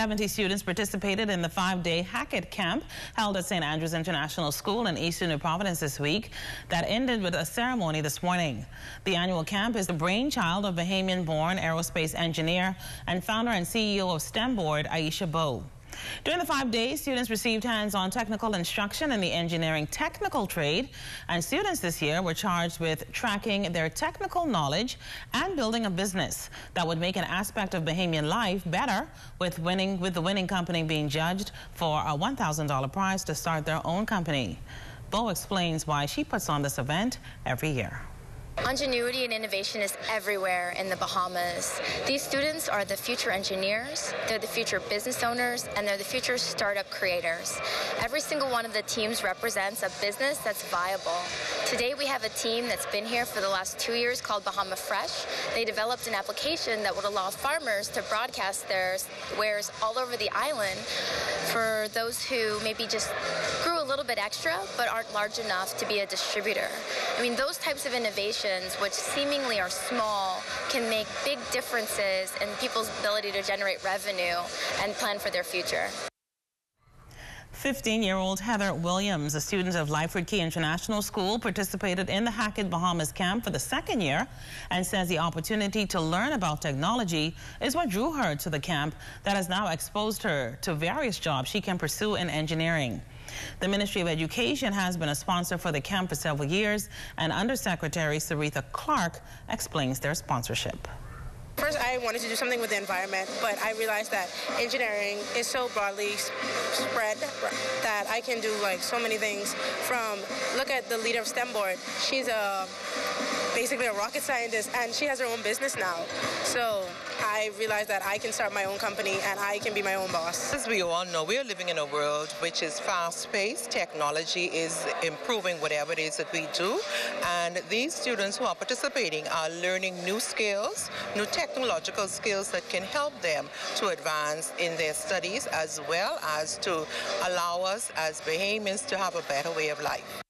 70 students participated in the five-day Hack-It Camp held at St. Andrews International School in Eastern New Providence this week that ended with a ceremony this morning. The annual camp is the brainchild of Bahamian-born aerospace engineer and founder and CEO of STEM Board, Aisha Bowe. During the five days, students received hands-on technical instruction in the engineering technical trade, and students this year were charged with tracking their technical knowledge and building a business that would make an aspect of Bahamian life better with winning with the winning company being judged for a $1,000 prize to start their own company. Bowe explains why she puts on this event every year. Ingenuity and innovation is everywhere in the Bahamas. These students are the future engineers, they're the future business owners, and they're the future startup creators. Every single one of the teams represents a business that's viable. Today we have a team that's been here for the last two years called Bahama Fresh. They developed an application that would allow farmers to broadcast their wares all over the island for those who maybe just grew a little bit extra but aren't large enough to be a distributor. I mean, those types of innovations, which seemingly are small, can make big differences in people's ability to generate revenue and plan for their future. 15-year-old Heather Williams, a student of Lyford Cay International School, participated in the Hack-It Bahamas camp for the second year and says the opportunity to learn about technology is what drew her to the camp that has now exposed her to various jobs she can pursue in engineering. The Ministry of Education has been a sponsor for the camp for several years, and Undersecretary Saritha Clark explains their sponsorship. First, I wanted to do something with the environment, but I realized that engineering is so broadly spread that I can do like so many things. From look at the leader of STEM board, she's a basically a rocket scientist, and she has her own business now. So I realized that I can start my own company and I can be my own boss. As we all know, we are living in a world which is fast-paced. Technology is improving whatever it is that we do. And these students who are participating are learning new skills, new technological skills that can help them to advance in their studies as well as to allow us as Bahamians to have a better way of life.